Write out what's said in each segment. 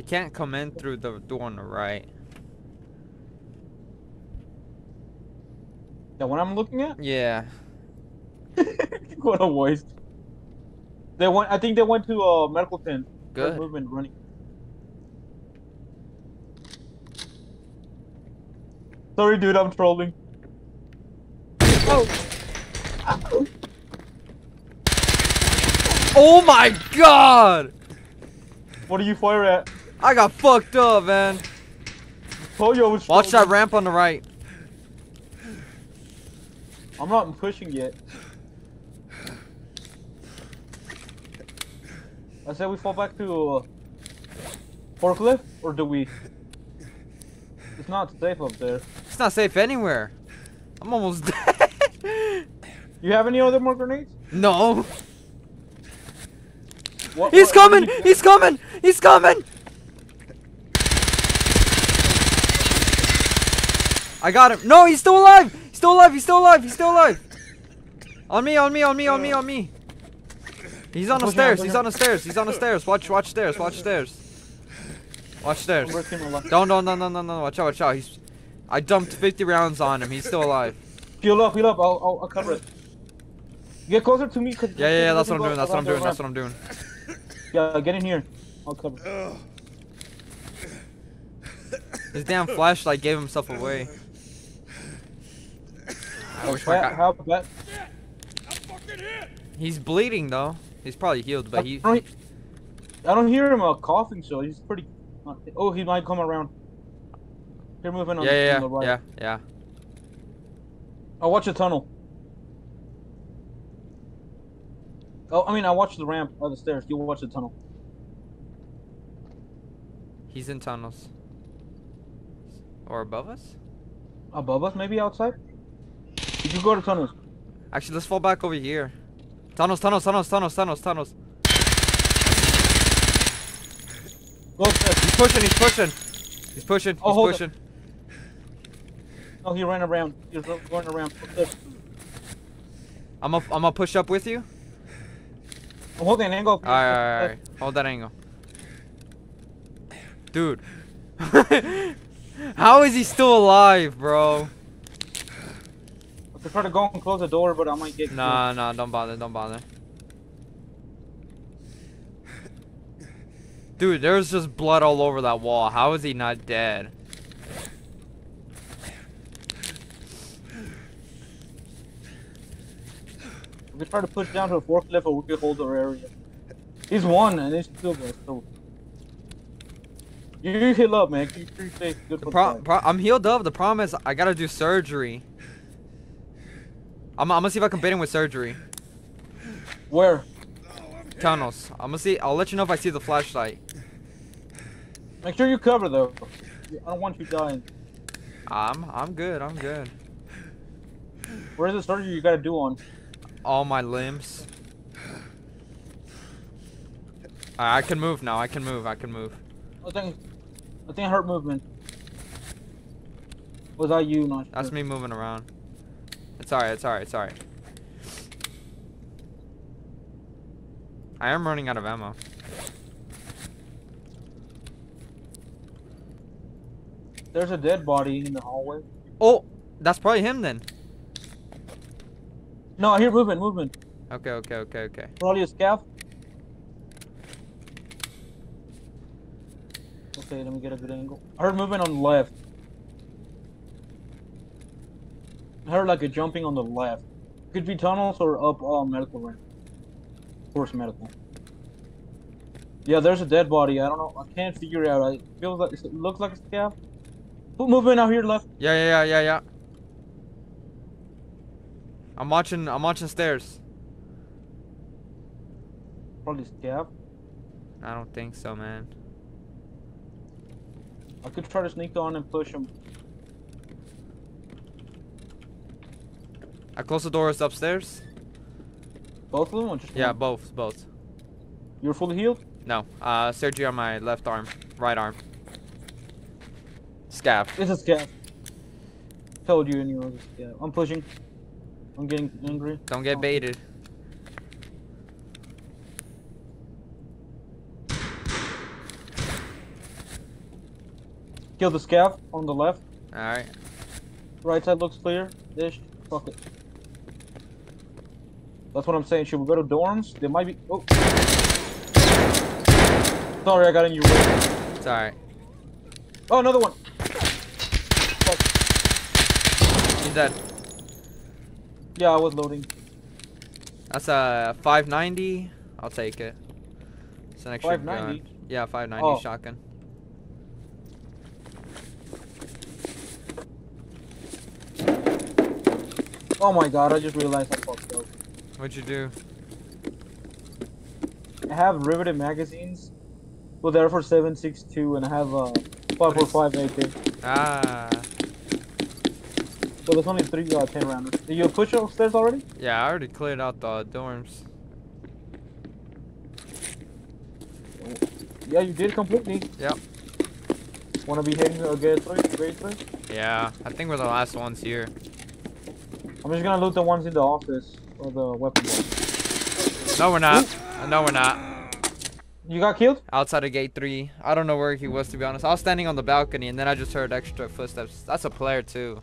It can't come in through the door on the right. That one I'm looking at? Yeah. what a waste. They went. I think they went to uh medical tent. Good. Movement running. Sorry, dude. I'm trolling. Oh. Oh my god! What do you fire at? I got fucked up, man. I was Watch that ramp on the right. I'm not pushing yet. I said we fall back to uh, forklift, or do we? It's not safe up there. It's not safe anywhere. I'm almost dead. You have any other more grenades? no. What, He's what- coming! do you- He's coming! He's coming! I got him. No, he's still alive! He's still alive! He's still alive! He's still alive! On me, on me, on me, on me, on me. He's on the stairs. He's on the stairs. He's on the stairs. Watch, watch stairs. Watch stairs. Watch stairs. I'm risking my life. Don't, don't, don't, don't, don't, don't. Watch out, watch out. He's. I dumped 50 rounds on him. He's still alive. Heal up, heal up. I'll, I'll, I'll cover it. Get closer to me. 'cause- Yeah, yeah, yeah. That's what I'm doing. That's what I'm doing. That's what. I'm doing. Yeah, get in here. I'll cover. His damn flashlight gave himself away. I wish my How, guy- how bad? He's bleeding though. He's probably healed, but he. I don't, I don't hear him uh, coughing, so he's pretty. uh, Oh, he might come around. You're moving on, Yeah, yeah, on the right. yeah, yeah. I'll watch the tunnel. Oh, I mean, I watch the ramp or the stairs. You watch the tunnel. He's in tunnels. Or above us? Above us, maybe outside. You go to tunnels. Actually, let's fall back over here. Tunnels, tunnels, tunnels, tunnels, tunnels, tunnels. Go upstairs. He's pushing, he's pushing. He's pushing, oh, he's Oh, hold up. pushing. Oh, he ran around. He's ro- going around. I'm gonna I'm gonna push up with you. I'm holding an angle. Alright, alright, alright. Hold that angle. Dude. How is he still alive, bro? I try to go and close the door, but I might get. Nah, nah, don't bother, don't bother. Dude, there's just blood all over that wall. How is he not dead? We try to push down to a forklift, or we could hold our area. He's one, and he's still there. So. You heal up, man. Keep keep safe. Good The pro the pro I'm healed up. The problem is I gotta do surgery. I'm, I'm gonna see if I can bait him with surgery. Where? Tunnels. I'm gonna see. I'll let you know if I see the flashlight. Make sure you cover though. I don't want you dying. I'm I'm good. I'm good. Where's the surgery you gotta do on? All my limbs. I I can move now. I can move. I can move. I think, I think I heard movement. Was that you? Not sure. That's me moving around. It's alright. It's alright. It's alright. I am running out of ammo. There's a dead body in the hallway. Oh, that's probably him then. No, I hear movement, movement. Okay. Okay. Okay. Okay. Probably a scav. Okay, let me get a good angle. I heard movement on the left. I heard like a jumping on the left. Could be tunnels or up uh, medical ramp. Of course, medical. Yeah, there's a dead body. I don't know. I can't figure it out. It feels like it looks like a scav. Put movement out here left. Yeah. Yeah. Yeah. Yeah. Yeah. I'm watching. I'm watching stairs. Probably scav. I don't think so, man. I could try to sneak on and push him. I close the doors upstairs. Both of them or just Yeah, one? both, both. You're fully healed? No, uh, surgery on my left arm, right arm. Scav. It's a scav. Told you and you was a scav. I'm pushing. I'm getting angry. Don't get Oh. baited. Kill the scav on the left. Alright. Right side looks clear. Ish. Fuck it. That's what I'm saying. Should we go to dorms? There might be. Oh. Sorry, I got in your way. It's alright. Oh, another one. He's dead. Yeah, I was loading. That's a 590. I'll take it. It's an extra 590. gun. Yeah, 590 Oh. shotgun. Oh my god, I just realized I fucked up. What'd you do? I have riveted magazines. Well, they're for 7.62, and I have uh, 545 AK. Ah. So there's only three uh, 10 rounders. Did you push upstairs already? Yeah, I already cleared out the dorms. Yeah, you did completely. Yep. Wanna be hitting a gate 3? Gate 3? Yeah, I think we're the last ones here. I'm just gonna loot the ones in the office or the weapon. No, we're not. No, we're not. You got killed? Outside of gate three. I don't know where he was to be honest. I was standing on the balcony and then I just heard extra footsteps. That's a player too.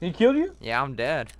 He killed you? Yeah, I'm dead.